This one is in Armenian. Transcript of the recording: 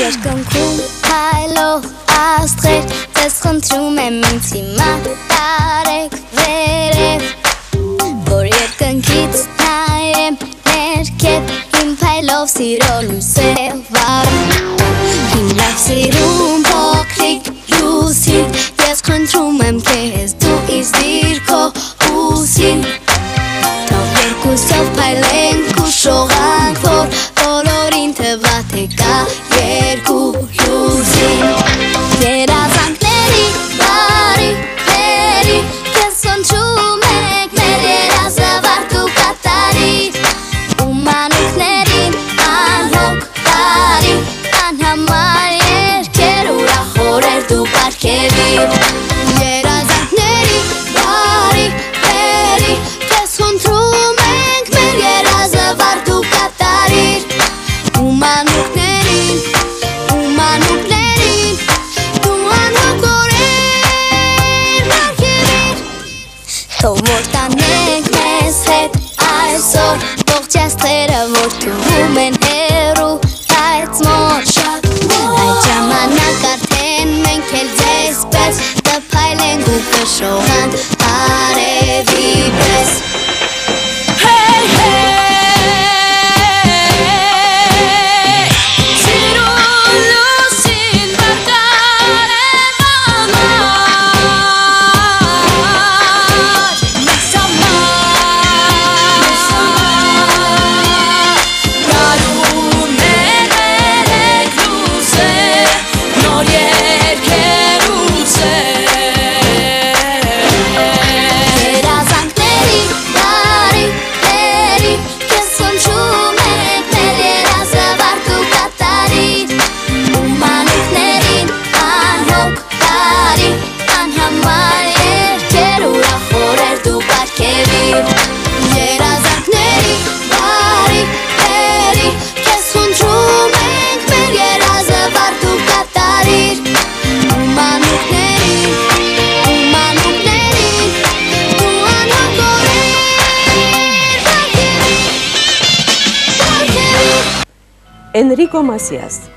Երկնքում հայլող աստղեր Ձեզ խնդրում եմ ինձ հիմա տարեք վերև Որ երկնքից նայեմ ներքև Իմ փայլով սիրո լույսև Իմ լավ սիրում Թող որ տանենք մեզ հետ այսօր Ողջ աստերը որ թվում են հերու Բայց մոտ շատ Այդ ժամանակ արդեն մենք էլ ձեզ պես Կպայլենք ու կշողանք Enrico Macías.